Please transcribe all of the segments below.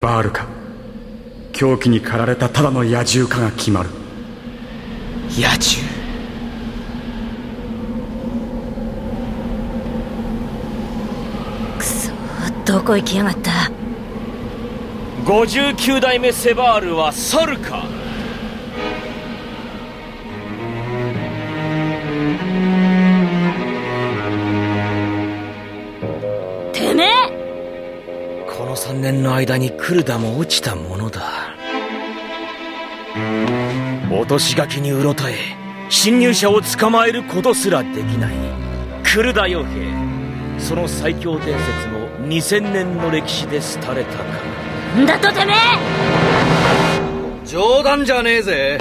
バールか。狂気に駆られたただの野獣かが決まる。野獣。くそどこ行きやがった？59代目セバールは猿か？てめえ3年の間にクルダも落ちたものだ。落とし垣にうろたえ侵入者を捕まえることすらできない。クルダ傭兵その最強伝説も2000年の歴史で廃れたか。んだとてめえ！冗談じゃねえぜ。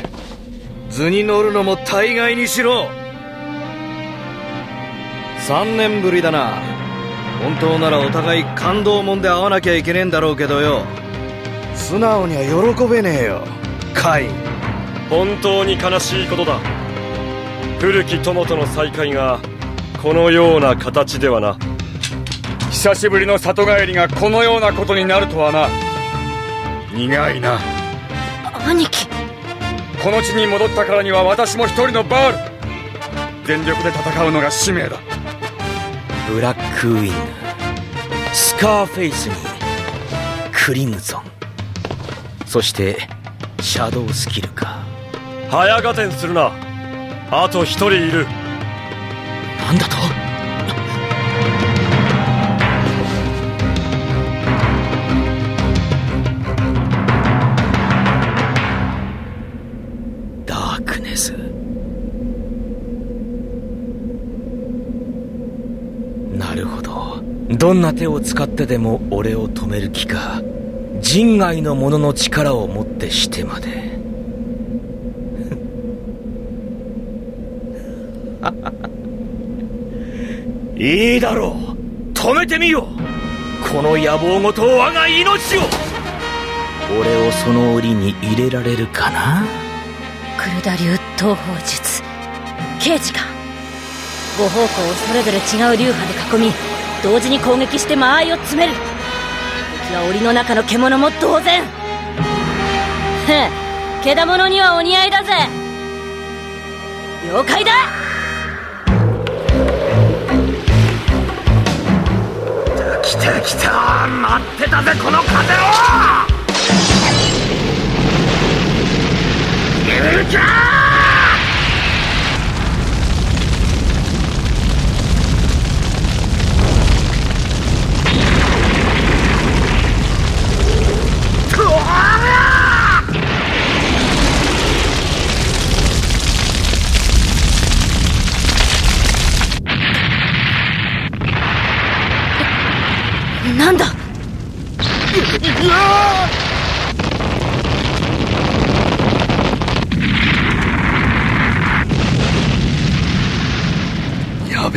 図に乗るのも大概にしろ。3年ぶりだな本当ならお互い感動もんで会わなきゃいけねえんだろうけどよ。素直には喜べねえよ。カイン。本当に悲しいことだ。古き友との再会がこのような形ではな。久しぶりの里帰りがこのようなことになるとはな。苦いな。兄貴。この地に戻ったからには私も一人のバール。全力で戦うのが使命だブラックウィング。スカーフェイスにクリムゾン。そしてシャドウスキルか。早合点するな。あと一人いる。なんだと？どんな手を使ってでも俺を止める気か。人外の者の力をもってしてまで。いいだろう。止めてみよう。この野望ごと我が命を。俺をその檻に入れられるかな？クルダ流東方術。刑事か。5方向をそれぞれ違う流派で囲み同時に攻撃して間合いを詰める。敵は檻の中の獣も同然。へえけだものにはお似合いだぜ。了解だ。来た来た待ってたぜこの風を。いる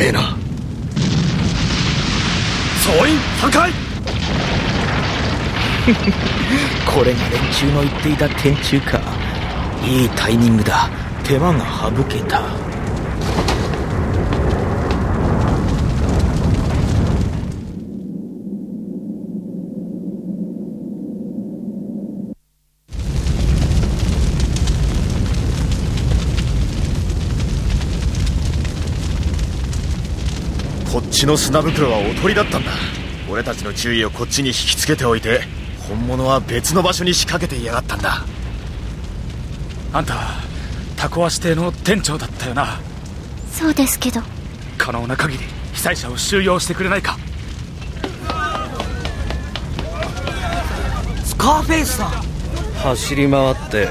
べえな。総員3回これが連中の言っていた天柱か。いいタイミングだ。手間が省けたちの砂袋はおとりだったんだ。俺たちの注意をこっちに引きつけておいて本物は別の場所に仕掛けていやがったんだ。あんたタコ足邸の店長だったよな。そうですけど。可能な限り被災者を収容してくれないか。スカーフェイスさん。走り回って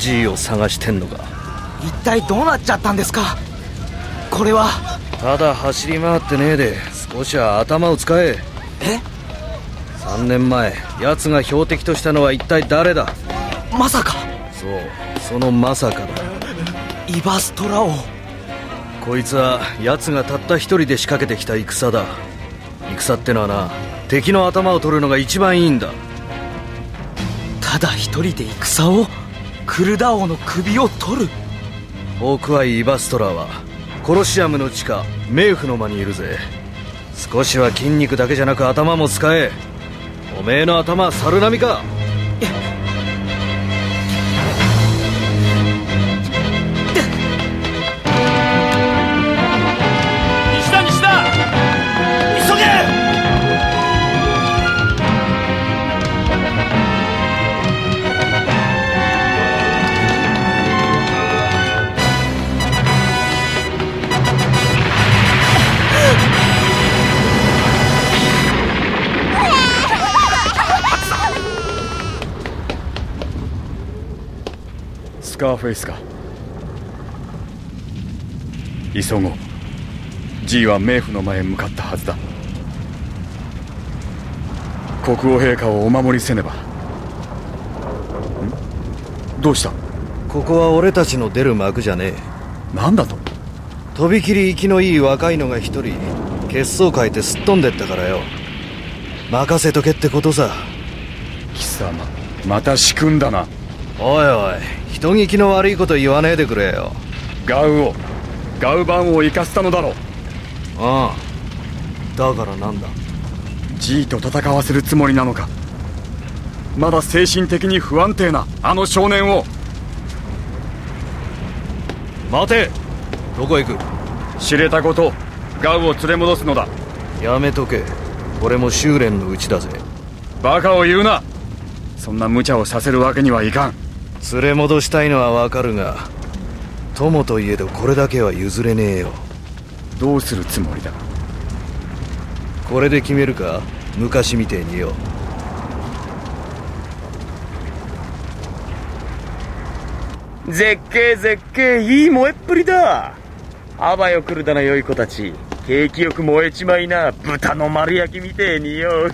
G を探してんのか。一体どうなっちゃったんですか？これはただ走り回ってねえで少しは頭を使え。え？3年前奴が標的としたのは一体誰だ？まさか。そうそのまさかだ。イバストラ王。こいつは奴がたった一人で仕掛けてきた戦だ。戦ってのはな敵の頭を取るのが一番いいんだ。ただ一人で戦を？クルダ王の首を取る。ホークアイ・イバストラはコロシアムの地下冥府の間にいるぜ。少しは筋肉だけじゃなく頭も使え。おめえの頭は猿並みかスカーフェイスか。急ごう。G は冥府の前へ向かったはずだ。国王陛下をお守りせねば。ん？どうした？ここは俺たちの出る幕じゃねえ。なんだと？とびきり生きのいい若いのが一人血相変えてすっ飛んでったからよ。任せとけってことさ。貴様また仕組んだな。おいおい人聞きの悪いこと言わねえでくれよ。ガウをガウバンを生かしたのだろう。ああ。だからなんだ？G と戦わせるつもりなのか。まだ精神的に不安定なあの少年を。待て。どこ行く？知れたことガウを連れ戻すのだ。やめとけ。俺も修練のうちだぜ。バカを言うな。そんな無茶をさせるわけにはいかん連れ戻したいのはわかるが友といえどこれだけは譲れねえよ。どうするつもりだ？これで決めるか？昔みてえによ絶景絶景いい燃えっぷりだ。あばよ来るだな良い子たち景気よく燃えちまいな。豚の丸焼きみてえによ